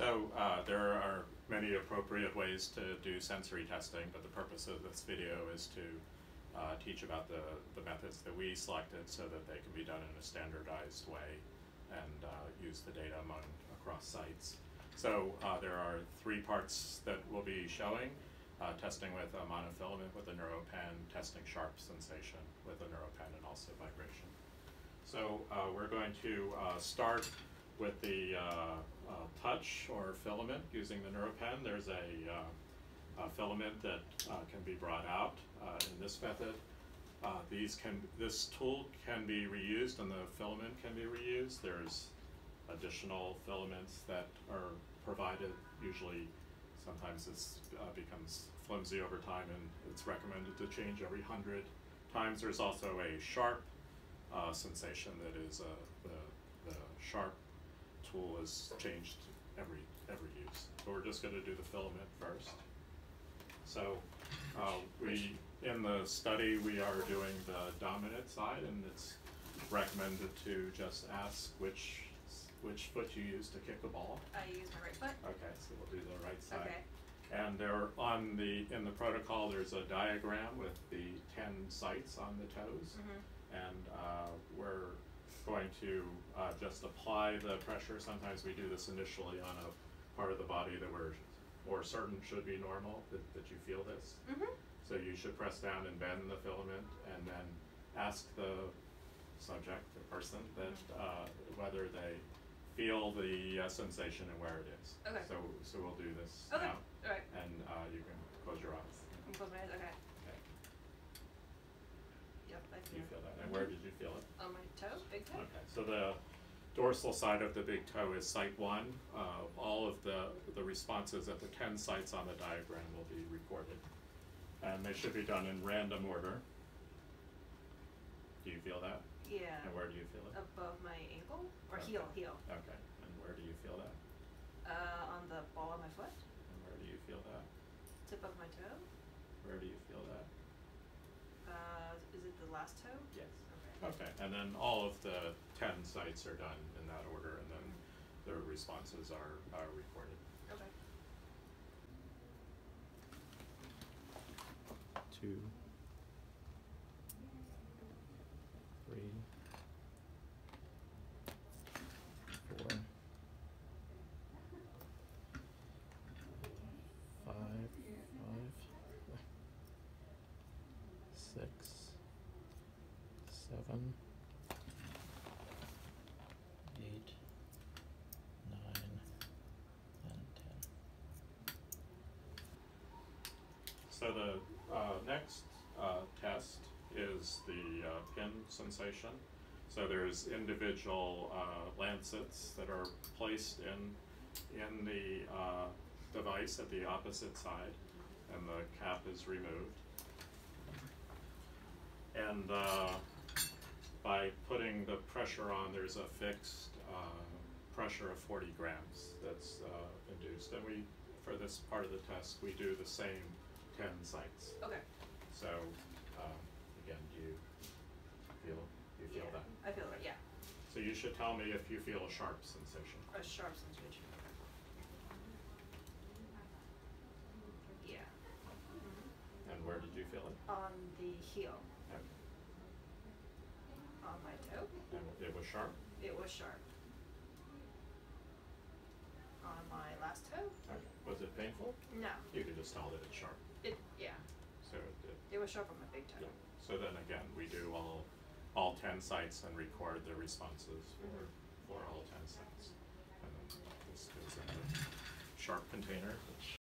So uh, there are many appropriate ways to do sensory testing, but the purpose of this video is to uh, teach about the, the methods that we selected so that they can be done in a standardized way and uh, use the data among across sites. So uh, there are three parts that we'll be showing. Uh, testing with a monofilament with a NeuroPen, testing sharp sensation with a NeuroPen and also vibration. So uh, we're going to start with the uh, touch or filament using the NeuroPen. There's a, uh, a filament that uh, can be brought out uh, in this method. These can, this tool can be reused and the filament can be reused. There's additional filaments that are provided. Usually, sometimes this becomes flimsy over time and it's recommended to change every hundred times. There's also a sharp uh, sensation that is uh, the, the sharp tool is changed every every use. But we're just going to do the filament first. So uh, we in the study we are doing the dominant side, and it's recommended to just ask which which foot you use to kick the ball. I use my right foot. Okay, so we'll do the right side. Okay. And there on the in the protocol, there's a diagram with the ten sites on the toes, Mhm. and uh, we're going to uh, just apply the pressure. Sometimes we do this initially on a part of the body that we're or certain should be normal that, that you feel this. Mhm. So you should press down and bend the filament, and then ask the subject, the person, that uh, whether they feel the uh, sensation and where it is. Okay. So so we'll do this Okay. now, All right. and uh, you can close your eyes. Close my eyes. Okay. Okay. Yep. I feel. you feel that? And where did you feel it? On my toe, big toe. Okay, so the dorsal side of the big toe is site one. Uh, all of the, the responses at the ten sites on the diagram will be recorded. And they should be done in random order. Do you feel that? Yeah. And where do you feel it? Above my ankle or Okay. heel, heel. Okay, and where do you feel that? Uh, on the ball of my foot, And where do you feel that? tip of my toe. Where do you feel that? Uh, is it the last toe? Yes. Okay. Okay, and then all of the ten sites are done in that order, and then the responses are, are recorded. Okay. two, three, four, five, five, six, seven, eight, nine, and ten. So the uh, next uh, test is the uh, pin sensation. So there's individual uh, lancets that are placed in in the uh, device at the opposite side, and the cap is removed. And uh, putting the pressure on, there's a fixed uh, pressure of 40 grams that's uh, induced. And we, for this part of the test, we do the same 10 sites. Okay. So, um, again, do you feel, you feel yeah. that? I feel it. Yeah. So you should tell me if you feel a sharp sensation. A sharp sensation. Yeah. And where did you feel it? On the heel, Okay. on my toe, And it was sharp? it was sharp. On my last toe, Okay. Was it painful? no. You could just tell that it's sharp. It yeah. So it did. It was sharp on my big toe. Yeah, so then again, we do all, all ten sites and record the responses for, Mhm. for all ten sites. And then this goes in the sharp container, which